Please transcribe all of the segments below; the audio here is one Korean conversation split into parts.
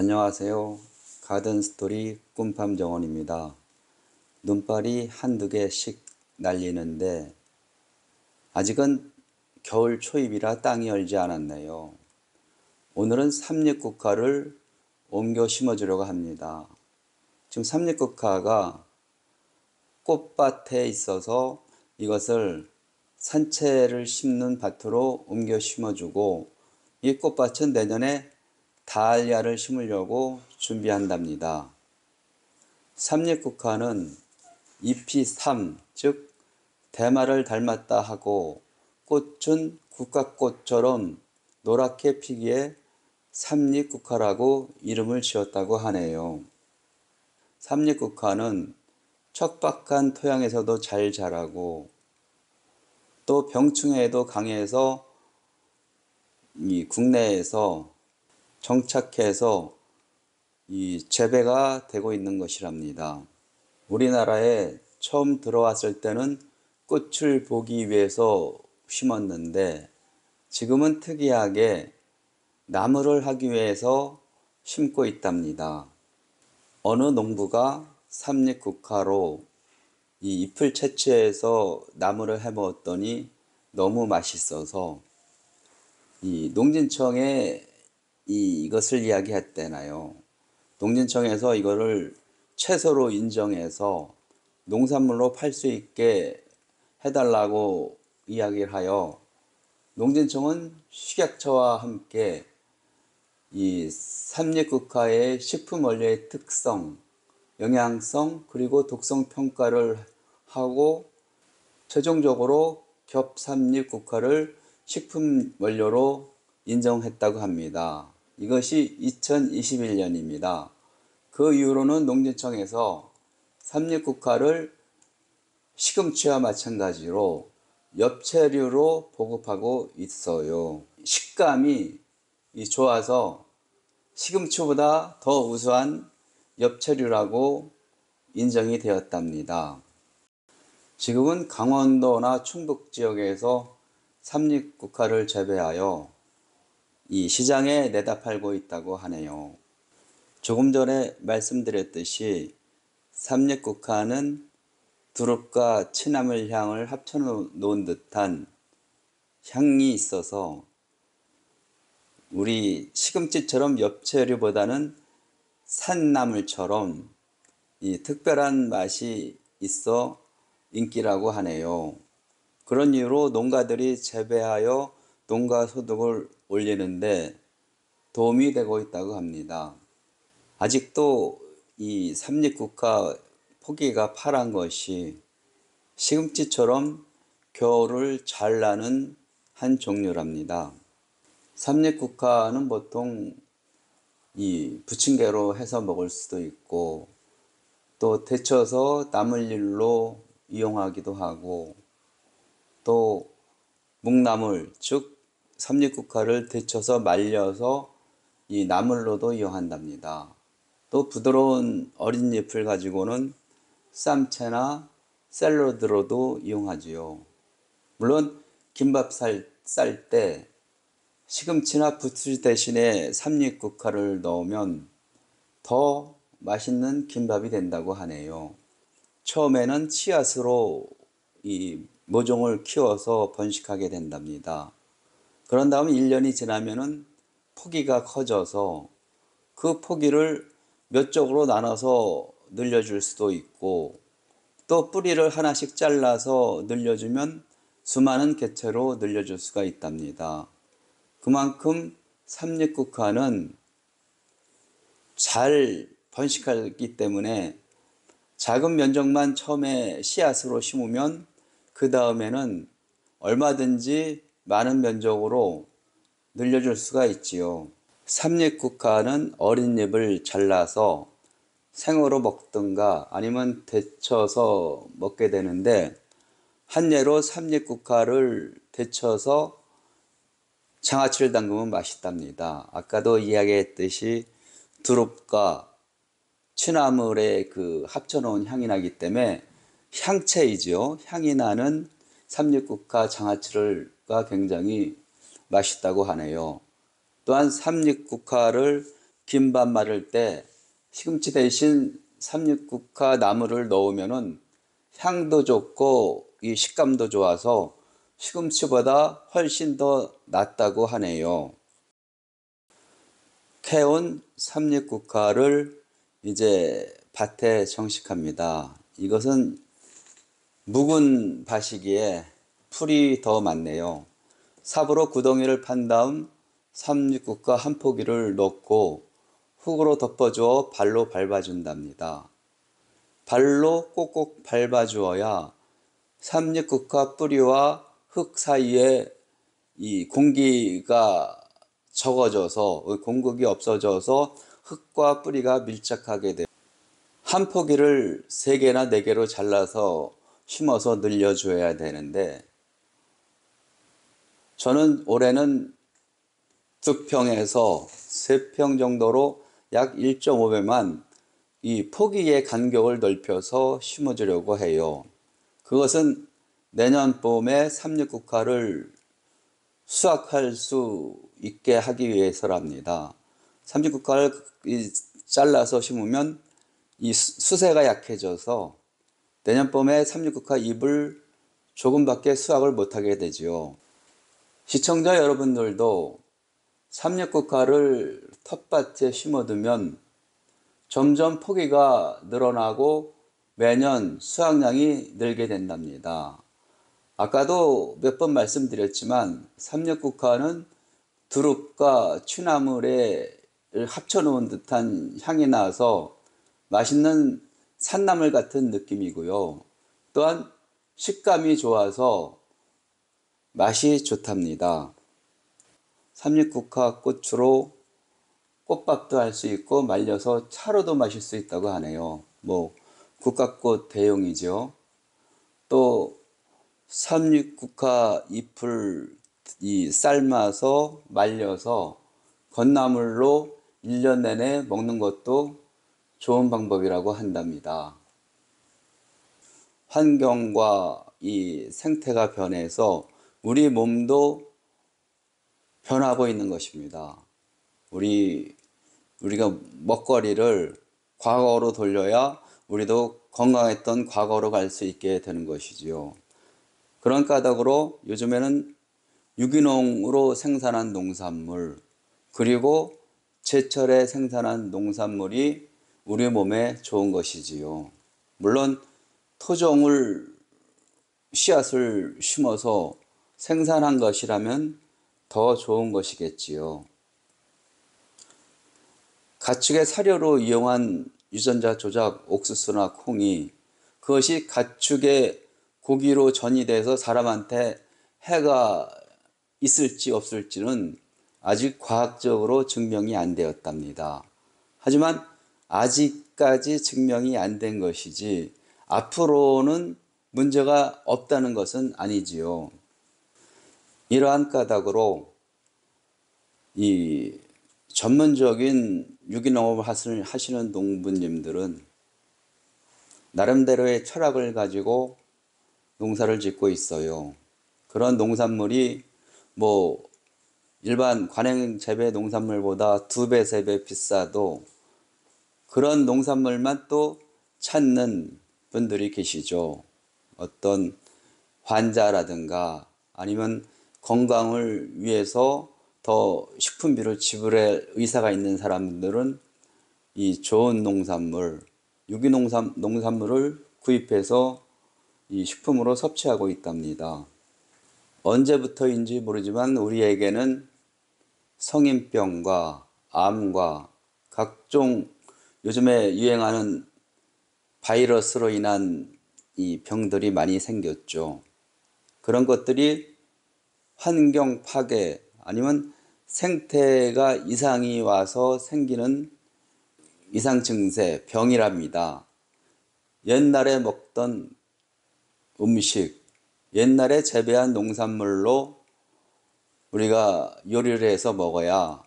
안녕하세요. 가든스토리 꿈팜정원입니다. 눈발이 한두 개씩 날리는데 아직은 겨울 초입이라 땅이 얼지 않았네요. 오늘은 삼립국화를 옮겨 심어주려고 합니다. 지금 삼립국화가 꽃밭에 있어서 이것을 산채를 심는 밭으로 옮겨 심어주고 이 꽃밭은 내년에 다알야를 심으려고 준비한답니다. 삼립국화는 잎이 삼, 즉 대마를 닮았다 하고 꽃은 국화꽃처럼 노랗게 피기에 삼립국화라고 이름을 지었다고 하네요. 삼립국화는 척박한 토양에서도 잘 자라고 또 병충해에도 강해서 이 국내에서 정착해서 이 재배가 되고 있는 것이랍니다. 우리나라에 처음 들어왔을 때는 꽃을 보기 위해서 심었는데 지금은 특이하게 나무를 하기 위해서 심고 있답니다. 어느 농부가 삼립국화로 이 잎을 채취해서 나무를 해 먹었더니 너무 맛있어서 이 농진청에 이, 이것을 이야기했대나요. 농진청에서 이거를 채소로 인정해서 농산물로 팔 수 있게 해달라고 이야기를 하여 농진청은 식약처와 함께 이 삼립국화의 식품 원료의 특성, 영양성 그리고 독성 평가를 하고 최종적으로 겹삼립국화를 식품 원료로 인정했다고 합니다. 이것이 2021년입니다. 그 이후로는 농진청에서 삼립국화를 시금치와 마찬가지로 엽채류로 보급하고 있어요. 식감이 좋아서 시금치보다 더 우수한 엽채류라고 인정이 되었답니다. 지금은 강원도나 충북 지역에서 삼립국화를 재배하여 이 시장에 내다 팔고 있다고 하네요. 조금 전에 말씀드렸듯이 삼립국화는 두릅과 취나물 향을 합쳐 놓은 듯한 향이 있어서 우리 시금치처럼 엽채류보다는 산나물처럼 이 특별한 맛이 있어 인기라고 하네요. 그런 이유로 농가들이 재배하여 농가 소득을 올리는데 도움이 되고 있다고 합니다. 아직도 이 삼립국화 포기가 파란 것이 시금치처럼 겨울을 잘 나는 한 종류랍니다. 삼립국화는 보통 이 부침개로 해서 먹을 수도 있고 또 데쳐서 나물 일로 이용하기도 하고 또 묵나물 즉 삼립국화를 데쳐서 말려서 이 나물로도 이용한답니다. 또 부드러운 어린 잎을 가지고는 쌈채나 샐러드로도 이용하지요. 물론 김밥 쌀 때 시금치나 부추 대신에 삼립국화를 넣으면 더 맛있는 김밥이 된다고 하네요. 처음에는 씨앗으로 이 모종을 키워서 번식하게 된답니다. 그런 다음 1년이 지나면은 포기가 커져서 그 포기를 몇 쪽으로 나눠서 늘려줄 수도 있고 또 뿌리를 하나씩 잘라서 늘려주면 수많은 개체로 늘려줄 수가 있답니다. 그만큼 삼립국화는 잘 번식하기 때문에 작은 면적만 처음에 씨앗으로 심으면 그 다음에는 얼마든지 많은 면적으로 늘려줄 수가 있지요. 삼립국화는 어린 잎을 잘라서 생으로 먹든가 아니면 데쳐서 먹게 되는데 한 예로 삼립국화를 데쳐서 장아찌를 담그면 맛있답니다. 아까도 이야기했듯이 두릅과 취나물의 그 합쳐놓은 향이 나기 때문에 향채이죠. 향이 나는 삼립국화 장아찌 가 굉장히 맛있다고 하네요. 또한 삼립국화를 김밥 마를 때 시금치 대신 삼육국화 나물을 넣으면은 향도 좋고 이 식감도 좋아서 시금치보다 훨씬 더 낫다고 하네요. 캐온 삼육국화를 이제 밭에 정식합니다. 이것은 묵은 밭이기에 풀이 더 많네요. 삽으로 구덩이를 판 다음 삼육국화 한 포기를 넣고 흙으로 덮어주어 발로 밟아준답니다. 발로 꼭꼭 밟아주어야 삼육국화 뿌리와 흙 사이에 이 공기가 적어져서 공격이 없어져서 흙과 뿌리가 밀착하게 돼요. 한 포기를 세 개나 네 개로 잘라서 심어서 늘려줘야 되는데 저는 올해는 두 평에서 세평 정도로 약 1.5배만 이 포기의 간격을 넓혀서 심어주려고 해요. 그것은 내년 봄에 삼육국화를 수확할 수 있게 하기 위해서랍니다. 삼육국화를 잘라서 심으면 이 수세가 약해져서 내년 봄에 삼육국화 잎을 조금밖에 수확을 못하게 되지요. 시청자 여러분들도 삼육국화를 텃밭에 심어두면 점점 포기가 늘어나고 매년 수확량이 늘게 된답니다. 아까도 몇 번 말씀드렸지만 삼육국화는 두릅과 취나물에 합쳐놓은 듯한 향이 나서 맛있는 산나물 같은 느낌이고요. 또한 식감이 좋아서 맛이 좋답니다. 삼육국화 꽃으로 꽃밥도 할 수 있고 말려서 차로도 마실 수 있다고 하네요. 뭐 국화꽃 대용이죠. 또 삼육국화 잎을 이 삶아서 말려서 건나물로 1년 내내 먹는 것도 좋은 방법이라고 한답니다. 환경과 이 생태가 변해서 우리 몸도 변하고 있는 것입니다. 우리 우리가 먹거리를 과거로 돌려야 우리도 건강했던 과거로 갈 수 있게 되는 것이지요. 그런 까닭으로 요즘에는 유기농으로 생산한 농산물 그리고 제철에 생산한 농산물이 우리 몸에 좋은 것이지요. 물론 토종을 씨앗을 심어서 생산한 것이라면 더 좋은 것이겠지요. 가축의 사료로 이용한 유전자 조작 옥수수나 콩이 그것이 가축의 고기로 전이 돼서 사람한테 해가 있을지 없을지는 아직 과학적으로 증명이 안 되었답니다. 하지만 아직까지 증명이 안 된 것이지 앞으로는 문제가 없다는 것은 아니지요. 이러한 까닭으로 이 전문적인 유기농업을 하시는 농부님들은 나름대로의 철학을 가지고 농사를 짓고 있어요. 그런 농산물이 뭐 일반 관행 재배 농산물보다 두 배, 세 배 비싸도 그런 농산물만 또 찾는 분들이 계시죠. 어떤 환자라든가 아니면 건강을 위해서 더 식품비를 지불할 의사가 있는 사람들은 이 좋은 농산물, 유기농산 농산물을 구입해서 이 식품으로 섭취하고 있답니다. 언제부터인지 모르지만 우리에게는 성인병과 암과 각종 요즘에 유행하는 바이러스로 인한 이 병들이 많이 생겼죠. 그런 것들이 환경 파괴 아니면 생태가 이상이 와서 생기는 이상 증세, 병이랍니다. 옛날에 먹던 음식, 옛날에 재배한 농산물로 우리가 요리를 해서 먹어야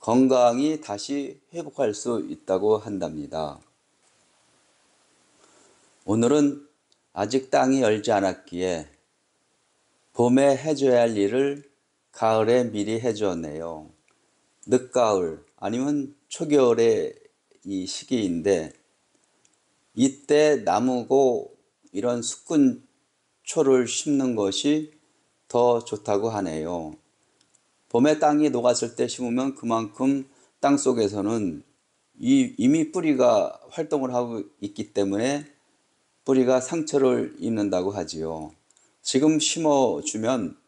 건강이 다시 회복할 수 있다고 한답니다. 오늘은 아직 땅이 열지 않았기에 봄에 해줘야 할 일을 가을에 미리 해주었네요. 늦가을 아니면 초겨울의 이 시기인데 이때 나무고 이런 숙군초를 심는 것이 더 좋다고 하네요. 봄에 땅이 녹았을 때 심으면 그만큼 땅 속에서는 이, 이미 뿌리가 활동을 하고 있기 때문에 뿌리가 상처를 입는다고 하지요. 지금 심어주면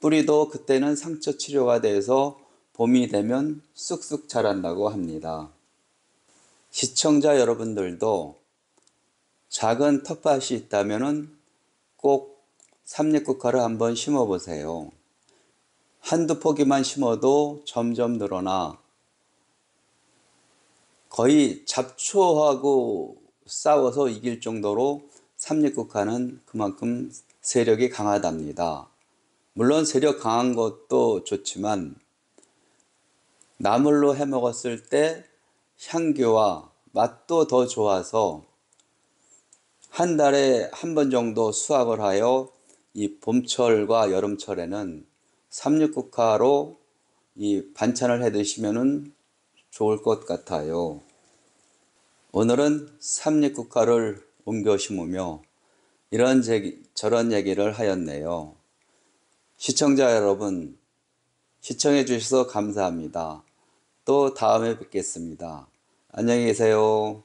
뿌리도 그때는 상처 치료가 돼서 봄이 되면 쑥쑥 자란다고 합니다. 시청자 여러분들도 작은 텃밭이 있다면 꼭 삼립국화를 한번 심어보세요. 한두 포기만 심어도 점점 늘어나 거의 잡초하고 싸워서 이길 정도로 삼립국화는 그만큼 세력이 강하답니다. 물론 세력 강한 것도 좋지만 나물로 해 먹었을 때 향기와 맛도 더 좋아서 한 달에 한 번 정도 수확을 하여 이 봄철과 여름철에는 삼육국화로 이 반찬을 해 드시면은 좋을 것 같아요. 오늘은 삼립국화를 옮겨 심으며 이런 제기, 저런 얘기를 하였네요. 시청자 여러분, 시청해 주셔서 감사합니다. 또 다음에 뵙겠습니다. 안녕히 계세요.